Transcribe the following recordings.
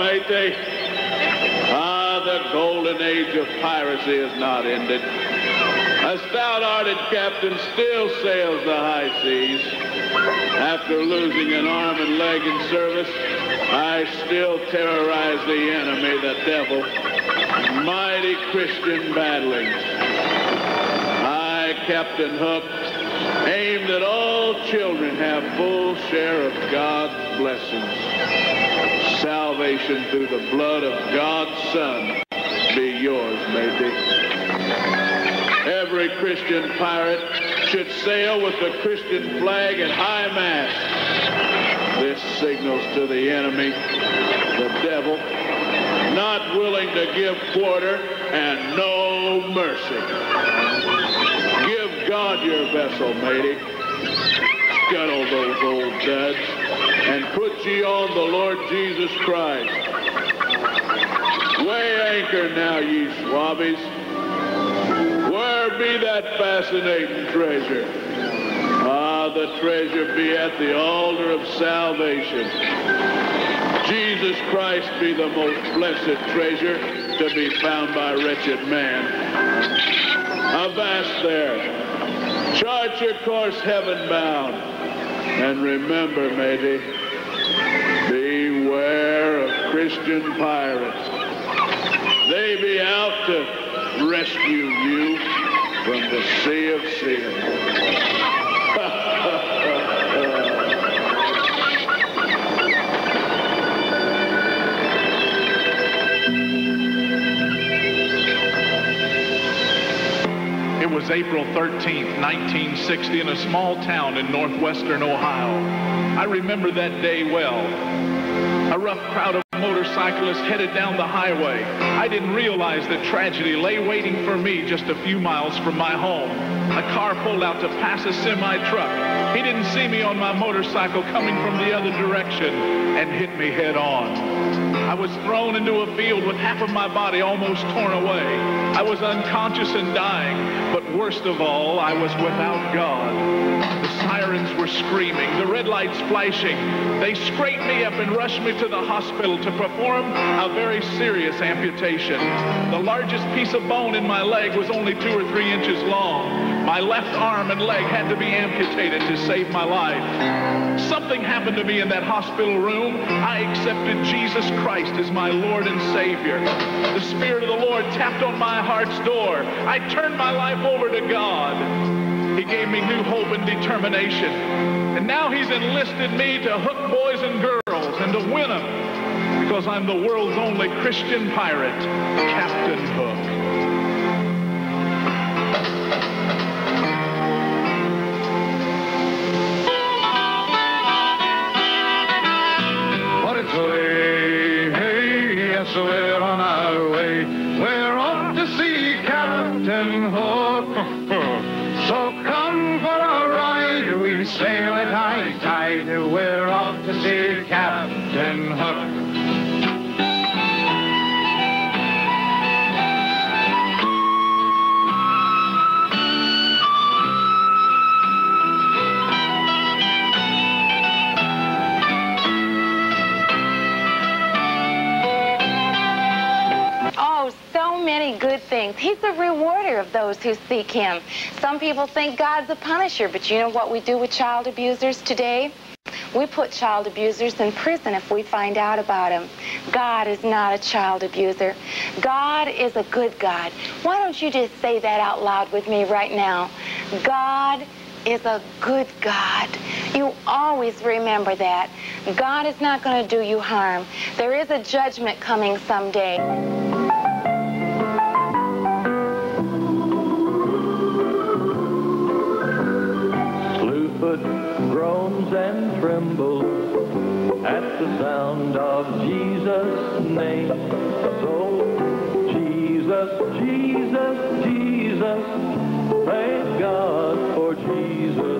matey. Ah, the golden age of piracy is not ended. A stout-hearted captain still sails the high seas. After losing an arm and leg in service, I still terrorize the enemy, the devil. Mighty Christian battlings. I, Captain Hook, aim that all children have full share of God's blessings. Salvation through the blood of God's Son be yours, matey. Every Christian pirate should sail with the Christian flag at high mast. This signals to the enemy, the devil, not willing to give quarter and no mercy. Your vessel, matey. Scuttle those old duds and put ye on the Lord Jesus Christ. Weigh anchor now, ye swabbies. Where be that fascinating treasure? Ah, the treasure be at the altar of salvation. Jesus Christ be the most blessed treasure to be found by wretched man. Avast there. Chart your course heaven bound. And remember, matey, beware of Christian pirates. They be out to rescue you from the sea of sin. April 13th, 1960, in a small town in northwestern Ohio. I remember that day well. A rough crowd of motorcyclists headed down the highway. I didn't realize that tragedy lay waiting for me just a few miles from my home. A car pulled out to pass a semi-truck. He didn't see me on my motorcycle coming from the other direction and hit me head on. I was thrown into a field with half of my body almost torn away. I was unconscious and dying, but worst of all, I was without God. The sirens were screaming, the red lights flashing. They scraped me up and rushed me to the hospital to perform a very serious amputation. The largest piece of bone in my leg was only two or three inches long. My left arm and leg had to be amputated to save my life. Something happened to me in that hospital room. I accepted Jesus Christ as my Lord and Savior. The Spirit of the Lord tapped on my heart's door. I turned my life over to God. He gave me new hope and determination. And now he's enlisted me to hook boys and girls and to win them because I'm the world's only Christian pirate, Captain Hook. Things. He's the rewarder of those who seek him. Some people think God's a punisher, but you know what we do with child abusers today? We put child abusers in prison if we find out about them. God is not a child abuser. God is a good God. Why don't you just say that out loud with me right now? God is a good God. You always remember that. God is not going to do you harm. There is a judgment coming someday. Groans and trembles at the sound of Jesus' name. So, Jesus, Jesus, Jesus, thank God for Jesus'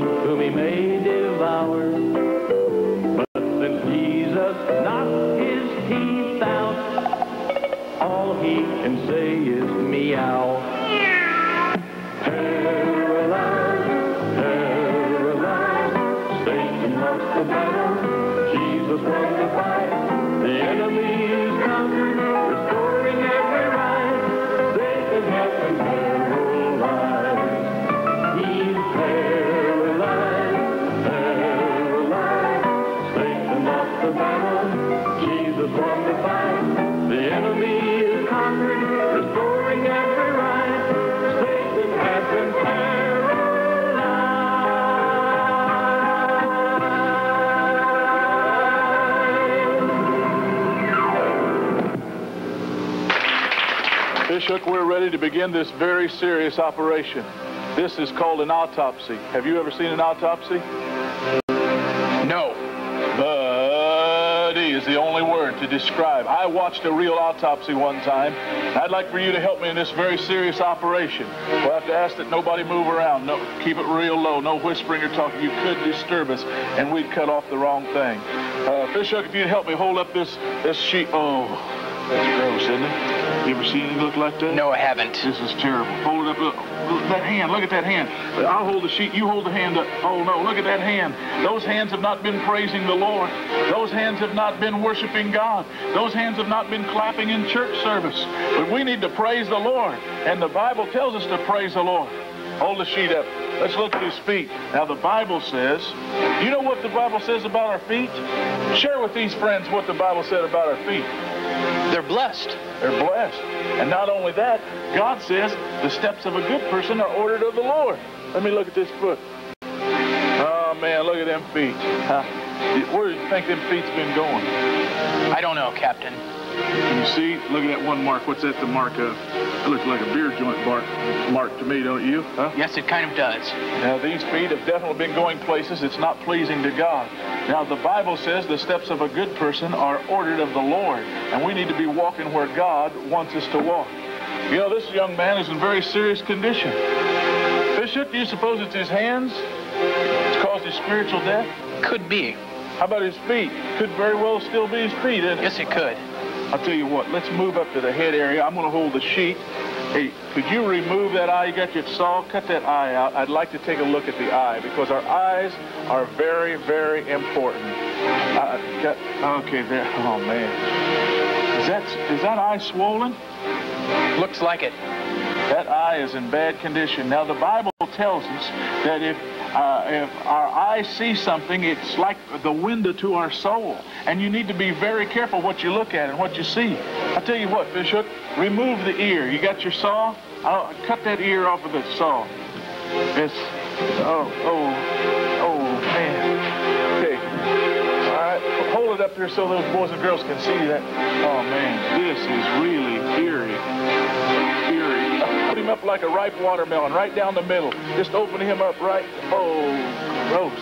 whom he may devour. But since Jesus knocked his teeth out, all he can say Bishop, we're ready to begin this very serious operation. This is called an autopsy. Have you ever seen an autopsy? No. Buddy is the only word to describe. I watched a real autopsy one time. I'd like for you to help me in this very serious operation. We'll have to ask that nobody move around. No, keep it real low. No whispering or talking. You could disturb us, and we'd cut off the wrong thing. Uh, Fishhook, if you'd help me hold up this this sheet. Oh, that's gross, isn't it? You ever seen anything look like that? No, I haven't. This is terrible. Hold it up. Look, look, that hand. Look at that hand. I'll hold the sheet. You hold the hand up. Oh, no. Look at that hand. Those hands have not been praising the Lord. Those hands have not been worshiping God. Those hands have not been clapping in church service. But we need to praise the Lord. And the Bible tells us to praise the Lord. Hold the sheet up. Let's look at his feet. Now, the Bible says, you know what the Bible says about our feet? Share with these friends what the Bible said about our feet. They're blessed. They're blessed. And not only that, God says the steps of a good person are ordered of the Lord. Let me look at this foot. Oh, man, look at them feet. Huh? Where do you think them feet's been going? I don't know, Captain. Can you see? Look at that one mark. What's that the mark of? It looks like a beer joint mark, mark to me, don't you? Huh? Yes, it kind of does. Now, these feet have definitely been going places it's not pleasing to God. Now, the Bible says the steps of a good person are ordered of the Lord, and we need to be walking where God wants us to walk. You know, this young man is in very serious condition. Bishop, do you suppose it's his hands? It's caused his spiritual death? Could be. How about his feet? Could very well still be his feet, isn't it? Yes, it could. I'll tell you what, let's move up to the head area. I'm going to hold the sheet. Hey, could you remove that eye? You got your saw? Cut that eye out. I'd like to take a look at the eye because our eyes are very, very important. Uh, got, okay, there. Oh, man. Is that, is that eye swollen? Looks like it. That eye is in bad condition. Now, the Bible tells us that if, uh, if our eyes see something, it's like the window to our soul. And you need to be very careful what you look at and what you see. I'll tell you what, Bishop, remove the ear. You got your saw? I'll cut that ear off of the saw. It's, oh, oh, oh, man. Okay. All right, hold it up here so those boys and girls can see that. Oh, man, this is really eerie. Him up like a ripe watermelon, right down the middle. Just open him up right. Oh, gross.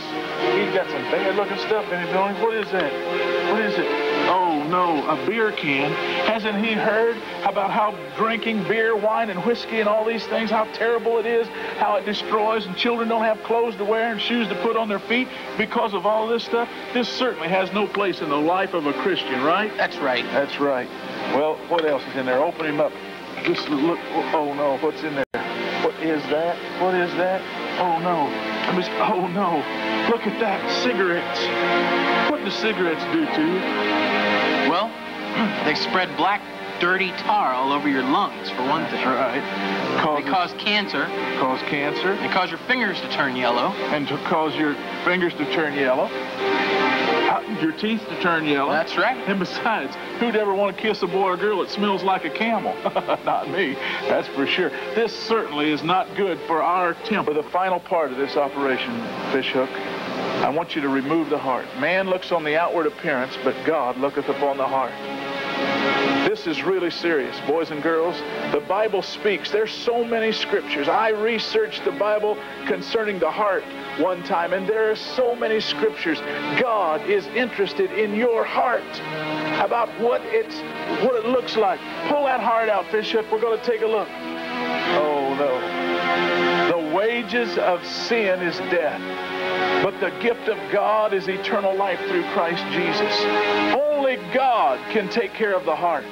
He's got some bad looking stuff in him, don't he? What is that? What is it? Oh, no, a beer can. Hasn't he heard about how drinking beer, wine, and whiskey and all these things, how terrible it is, how it destroys, and children don't have clothes to wear and shoes to put on their feet because of all this stuff? This certainly has no place in the life of a Christian, right? That's right. That's right. Well, what else is in there? Open him up. Just look. Oh, no. What's in there? What is that? What is that? Oh, no. Let me, oh, no. Look at that. Cigarettes. What do cigarettes do to you? Well, they spread black, dirty tar all over your lungs, for one thing. Right. Cause, They cause cancer. cause cancer They cause your fingers to turn yellow. and to cause your fingers to turn yellow. Your teeth to turn yellow. That's right. And besides, who'd ever want to kiss a boy or girl that smells like a camel? not me, that's for sure. This certainly is not good for our temper. For the final part of this operation, Fishhook, I want you to remove the heart. Man looks on the outward appearance, but God looketh upon the heart. This is really serious, boys and girls. The Bible speaks. There's so many scriptures. I researched the Bible concerning the heart one time, and there are so many scriptures. God is interested in your heart about what it's what it looks like. Pull that heart out, Bishop. We're going to take a look. Oh no. The wages of sin is death. But the gift of God is eternal life through Christ Jesus. Only God can take care of the heart.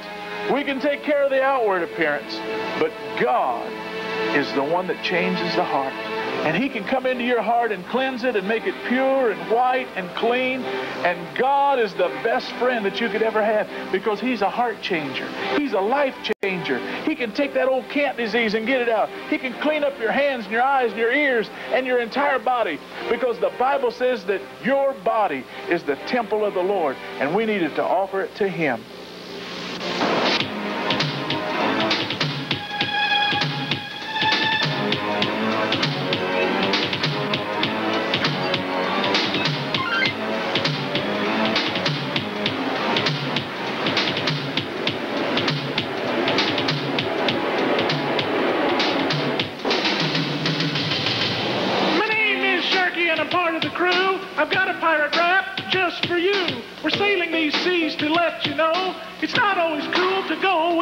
We can take care of the outward appearance, but God is the one that changes the heart. And he can come into your heart and cleanse it and make it pure and white and clean. And God is the best friend that you could ever have because he's a heart changer. He's a life changer. He can take that old cant disease and get it out. He can clean up your hands and your eyes and your ears and your entire body because the Bible says that your body is the temple of the Lord and we needed to offer it to him.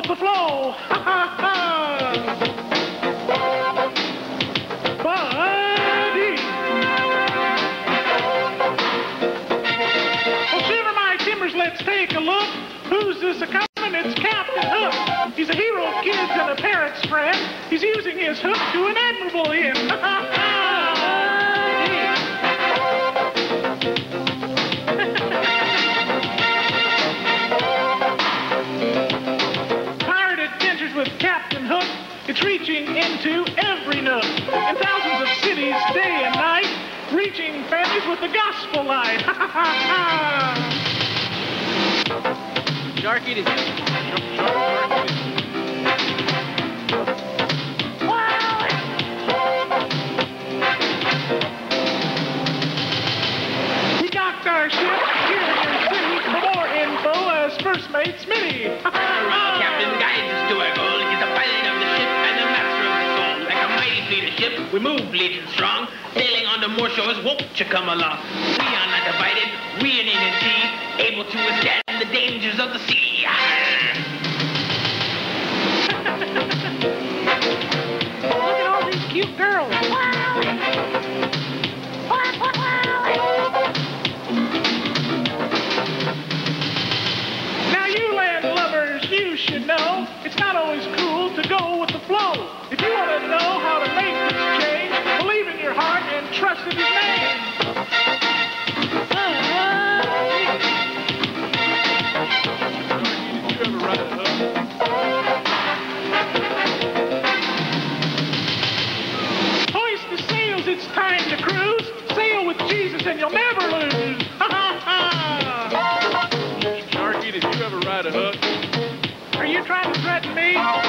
The flow. My timbers, let's take a look. Who's this a coming? It's Captain Hook. He's a hero of kids and a parent's friend. He's using his hook to an admirable end. The gospel light. Ha ha ha ha! Sharky to Shark, shark, shark. He docked our ship here in city for more info as first mate Smitty. Captain guides to our goal. He's the pilot of the ship and the master of the soul. Like a mighty fleet of ship, we move legion strong. Sailing on the more shores, won't you come along? We are not divided, we are in a sea, able to withstand the dangers of the sea. Look at all these cute girls. Now trying to threaten me?